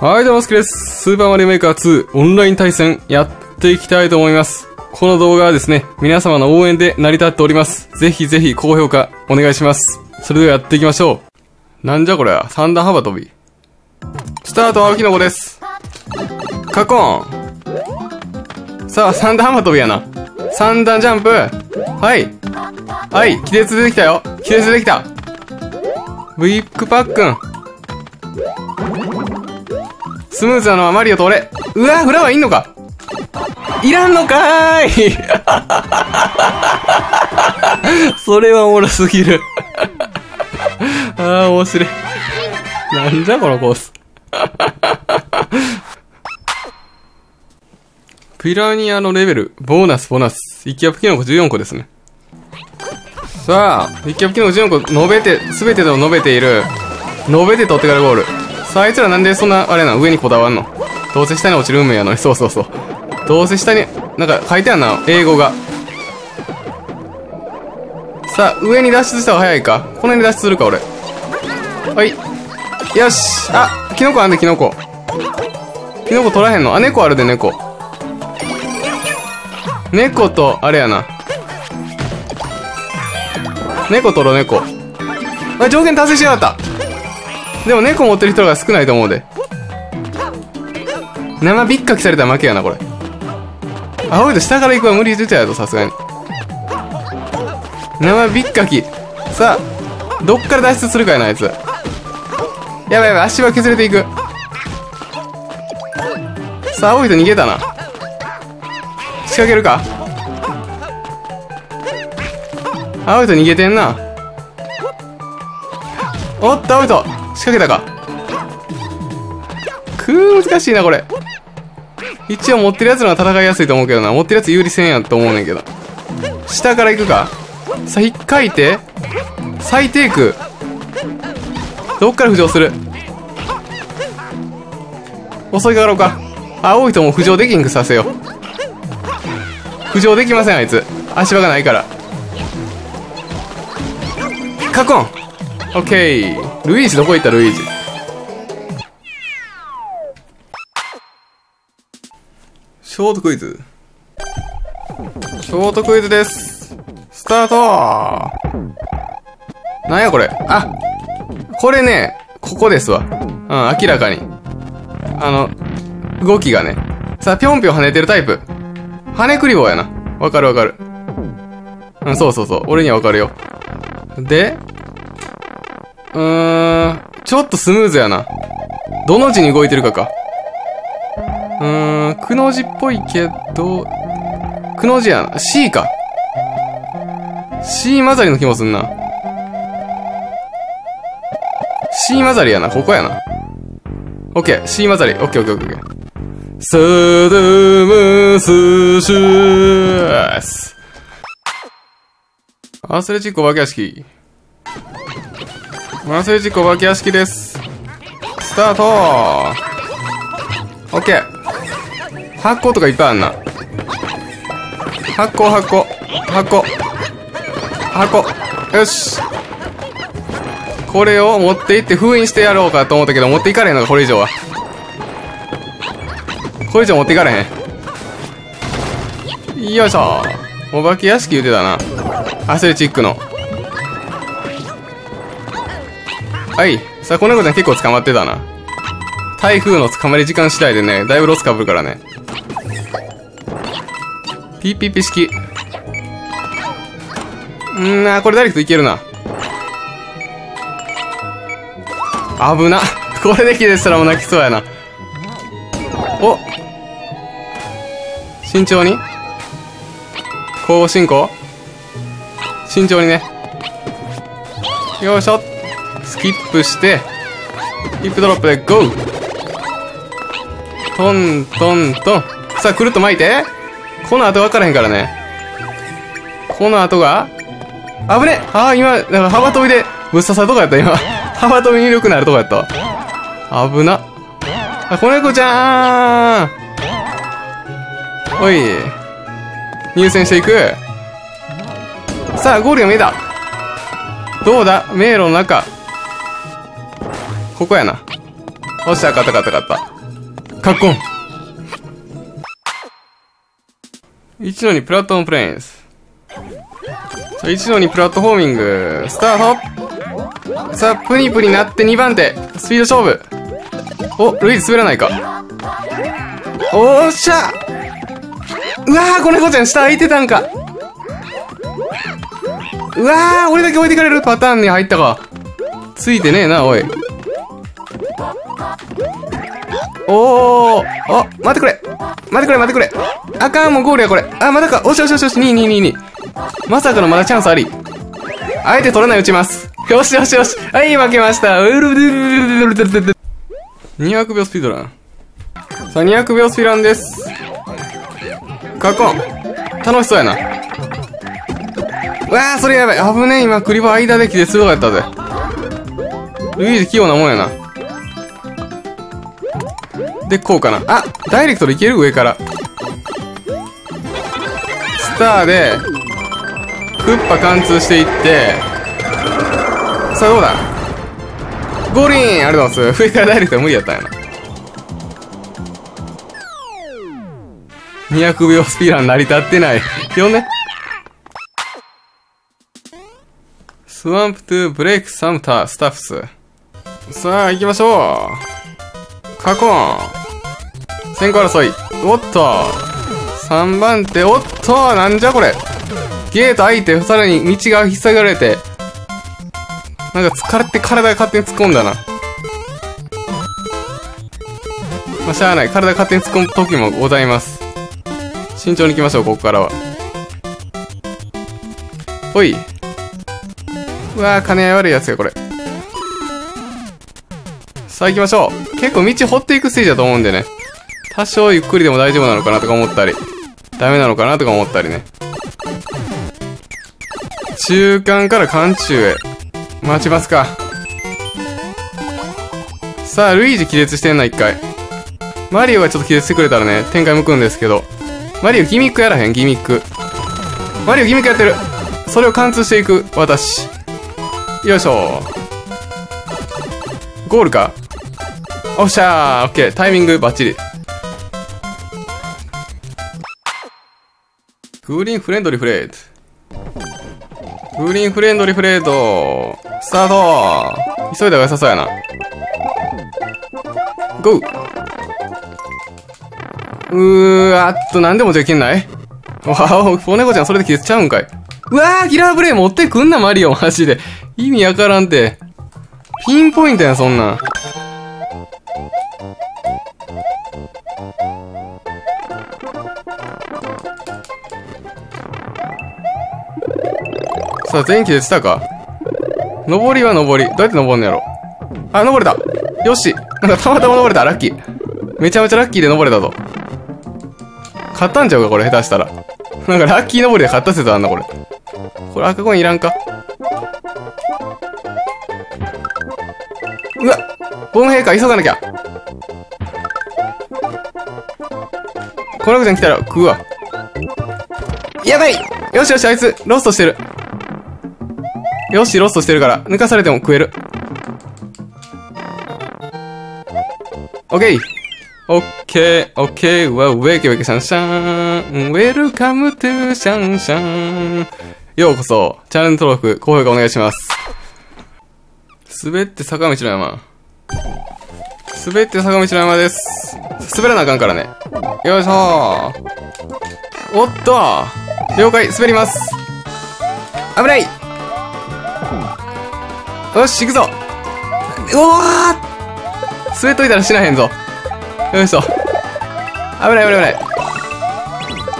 はい、どうも、すきです。スーパーマリオメーカー2オンライン対戦やっていきたいと思います。この動画はですね、皆様の応援で成り立っております。ぜひぜひ高評価お願いします。それではやっていきましょう。なんじゃこれは、三段幅跳び。スタートは青きの子です。カコーン。さあ、三段幅跳びやな。三段ジャンプ。はい。はい、気絶出てきたよ。気絶出てきた。ブイックパックン。スムーズなのはマリオと俺。うわ、フラワーいんのかいらんのかーい それはおもろすぎる。あー、面白い。なんじゃこのコース。ピラニアのレベル、ボーナス、ボーナス。一キャップキノコ14個ですね。さあ、一キャップキノコ14個、述べて、すべてと述べている。述べて取ってからゴール。さあ、あいつらなんでそんな、あれな、上にこだわんの？どうせ下に落ちる運命やのに、そうそうそう。どうせ下に、なんか書いてあんな、英語が。さあ、上に脱出した方が早いか？この辺で脱出するか、俺。はい。よし。あ、キノコあんで、キノコ。キノコ取らへんの？あ、猫あるで、猫。猫と、あれやな。猫取ろう、猫。あ、条件達成しなかった。でも猫持ってる人が少ないと思うで。生びっかきされたら負けやな、これ。青いと下から行くは無理出ちゃうと、さすがに。生びっかき。さあ、どっから脱出するかやな、あいつ。やばいやばい、足は削れていく。さあ、青いと逃げたな。仕掛けるか青いと逃げてんな。おっと、アウト仕掛けたか。くー、難しいな、これ。一応持ってるやつの方が戦いやすいと思うけどな。持ってるやつ有利戦やと思うねんけど。下から行くかさあ、引っかいて。最低空。どっから浮上する襲いかかろうか。青いとも浮上できんくさせよう。浮上できません、あいつ。足場がないから。カコンオッケー。ルイージどこ行った？ルイージ。ショートクイズ。ショートクイズです。スタートなんやこれ？あ、これね、ここですわ。うん、明らかに。あの、動きがね。さあ、ぴょんぴょん跳ねてるタイプ。跳ねくり棒やな。わかるわかる。うん、そうそうそう。俺にはわかるよ。で、うーん、ちょっとスムーズやな。どの字に動いてるかか。うーん、くの字っぽいけど、くの字やな。C か。C 混ざりの気もすんな。C 混ざりやな。ここやな。オッケー。C 混ざり。オッケーオッケーオッケーオッケー。スドゥムスシュース。アスレチックお化け屋敷。アスレチックお化け屋敷です。スタートオッケー。発酵とかいっぱいあんな。発酵発酵。発酵。発酵。よし。これを持って行って封印してやろうかと思ったけど、持っていかれへんのか、これ以上は。これ以上持っていかれへん。よいしょ。お化け屋敷言うてたな。アスレチックの。はい。さあ、この子ちゃん結構捕まってたな。台風の捕まり時間次第でね、だいぶロスかぶるからね。ピッピッピ式。んー、これダイレクトいけるな。危な。これできでしたらもう泣きそうやな。お慎重に交互進行慎重にね。よいしょ。スキップして、ヒップドロップでゴートントントン。さあ、くるっと巻いて。この後分からへんからね。この後が危ねああ、今、なんか幅跳びでぶっ刺さるとこやった、今。幅跳びに力のあるとこやった。危な。あ、子猫ちゃーんおい。入選していく。さあ、ゴールが見えた。どうだ？迷路の中。ここやな。おっしゃ、勝った勝った勝った。カッコン。1の2プラットフォームプレインス。さあ1の2プラットフォーミング、スタートさあ、プニプニなって2番手。スピード勝負。お、ルイーズ滑らないか。おっしゃうわー、子猫ちゃん下空いてたんか。うわー、俺だけ置いてかれるパターンに入ったか。ついてねえな、おい。おおお、待ってくれ待ってくれ待ってくれあかん、もうゴールやこれ。あ、まだか。おしおしおしおし、2、2、2、2。まさかのまだチャンスあり。あえて取らない打ちます。よしよしよし。はい、負けました。うるるるるるるる200秒スピードラン。さあ、200秒スピランです。カこん。楽しそうやな。うわあ、それやばい。危ねえ、今、クリバ間できてすごかったぜ。ルイージ器用なもんやな。で、こうかな。あ、ダイレクトでいける？上から。スターで、クッパ貫通していって、さあどうだ？ゴーンありがとうございます。上からダイレクト無理やったんやな。200秒スピラン成り立ってない。読んで。スワンプトゥブレイクサムタースタッフス。さあ、行きましょう。カコン。先行争い。おっと。3番手、おっと、なんじゃこれ。ゲート開いて、さらに道が塞がれて、なんか疲れて体が勝手に突っ込んだな。まあ、しゃあない。体が勝手に突っ込む時もございます。慎重に行きましょう、ここからは。ほい。うわー、金合い悪いやつや、これ。さあ行きましょう。結構道掘っていくステージだと思うんでね。多少ゆっくりでも大丈夫なのかなとか思ったり。ダメなのかなとか思ったりね。中間から間中へ。待ちますか。さあ、ルイージ気絶してんな、一回。マリオがちょっと気絶してくれたらね、展開向くんですけど。マリオギミックやらへん、ギミック。マリオギミックやってる。それを貫通していく、私。よいしょ。ゴールかおっしゃー、オッケー、タイミングバッチリ。グーリンフレンドリーフレード。グーリンフレンドリーフレード。スタート急いだが良さそうやな。ゴーうー、あっと、なんでもできんないわお、子猫ちゃんそれで消えちゃうんかい。うわー、キラーブレイ持ってくんな、マリオ、マジで。意味わからんて。ピンポイントやん、そんなん。さあ、前期でしたか登りは登り。どうやって登んのやろあ、登れたよしなんかたまたま登れたラッキー。めちゃめちゃラッキーで登れたぞ。勝ったんちゃうかこれ下手したら。なんかラッキー登りで勝った説あんなこれ。これ赤コインいらんかうわボンヘイカー急がなきゃ。コラクちゃん来たら食うわ。やばいよしよし、あいつ、ロストしてる。よし、ロストしてるから、抜かされても食える。オッケーオッケー、オッケー、わ、ウェイケウェイケシャンシャン。ウェルカムトゥシャンシャン。ようこそ、チャンネル登録、高評価お願いします。滑って坂道の山。滑って坂道の山です。滑らなあかんからね。よいしょおっと了解、滑ります。危ないよし、行くぞうわー滑っといたら死なへんぞ。よいしょ。危ない危ない危ない。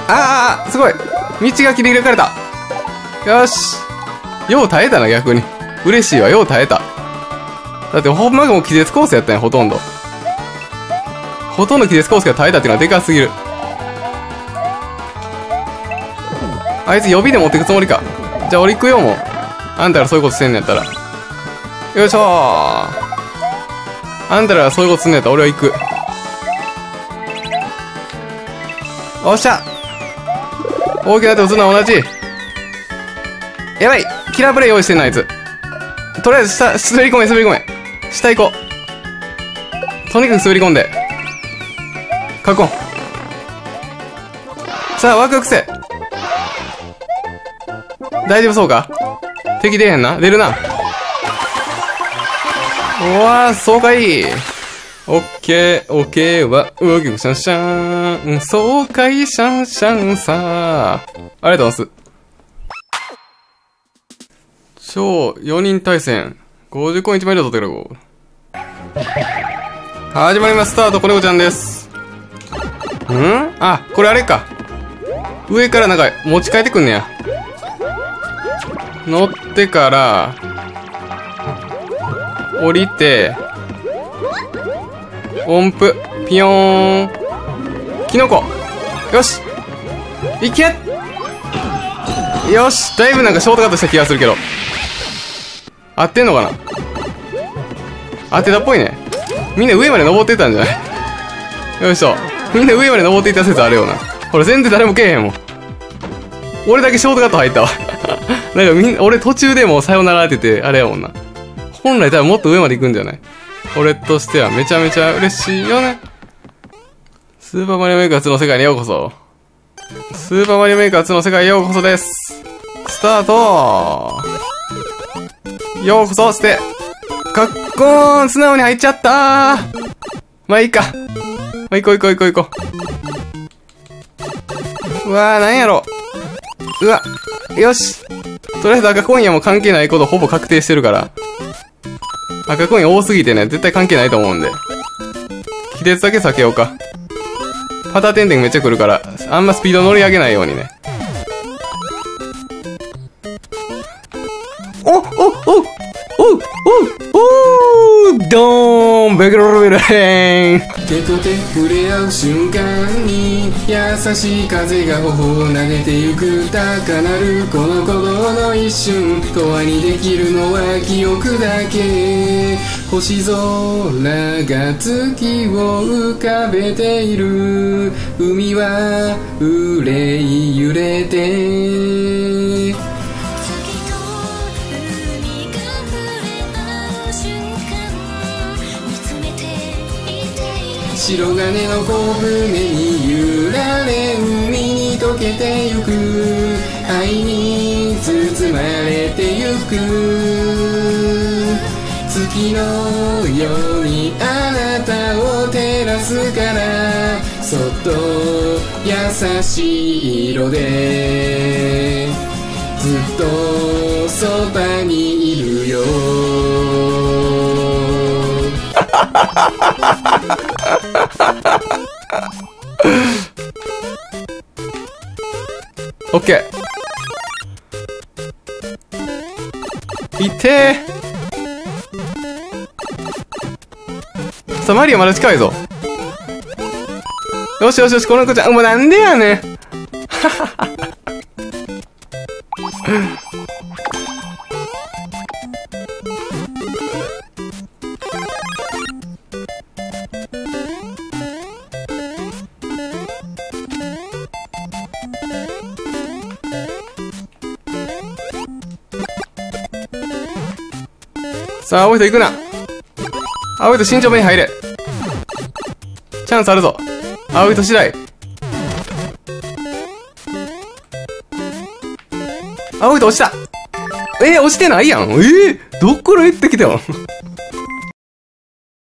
あー、すごい。道が切り開かれた。よし。よう耐えたな、逆に。嬉しいわ、よう耐えた。だって、ほんまもう気絶コースやったんや、ほとんど。ほとんど気絶コースが耐えたっていうのはでかすぎる。あいつ予備で持ってくつもりか。じゃあ俺行くよ、もう。あんたらそういうことしてんのやったら。よいしょ。あんたらそういうことすんのやったら俺は行く。おっしゃ大きな手をするのは同じ。やばいキラープレイ用意してんな、あいつ。とりあえず下、滑り込め、滑り込め。下行こう。とにかく滑り込んで。カコン。さあ、ワクワクせ。大丈夫そうか？敵出へんな？出るな。うわー、そうかい。オッケー、オッケーは、うわぎシャンシャン。そうかい、シャンシャンさありがとうございます。超4人対戦。50コイン1枚で取ってくれ、始まります。スタート、子猫ちゃんです。ん？あ、これあれか。上からなんか持ち帰ってくんねや。乗ってから、降りて、音符、ピヨーン。キノコ。よし。いけよし。だいぶなんかショートカットした気がするけど。合ってんのかな当てたっぽいね。みんな上まで登ってたんじゃない？よいしょ。みんな上まで登っていった説あるよな。ほら、全然誰もけえへんもん。俺だけショートカット入ったわ。なんかみん、俺途中でもうさよならってて、あれやもんな。本来多分もっと上まで行くんじゃない？俺としてはめちゃめちゃ嬉しいよね。スーパーマリオメーカー2の世界にようこそ。スーパーマリオメーカー2の世界へようこそです。スタートようこそして、かっこーん素直に入っちゃったーまあいいか。まあ行こう行こう行こう行こう。うわー、なんやろ。うわ、よし。とりあえず赤コインはもう関係ないことほぼ確定してるから。赤コイン多すぎてね、絶対関係ないと思うんで。気絶だけ避けようか。パター点々めっちゃ来るから、あんまスピード乗り上げないようにね。おおおおおおおドーンベクロベルヘン手と手触れ合う瞬間に優しい風が頬を投げてゆく高鳴るこの鼓動の一瞬。永遠にできるのは記憶だけ。星空が月を浮かべている。海は憂い揺れて。白金の小舟に揺られ海に溶けてゆく。愛に包まれてゆく。月のようにあなたを照らすから。そっと優しい色で。ずっとそばにいるよ。オッケー。いてー。さあ、マリオまだ近いぞ。よしよしよし、この子ちゃん、もうなんでやねん。さあ、青い人行くな。青い人慎重目に入れ。チャンスあるぞ。青い人次第。青い人落ちた。えー、落ちてないやん。えー、どっから行ってきたん？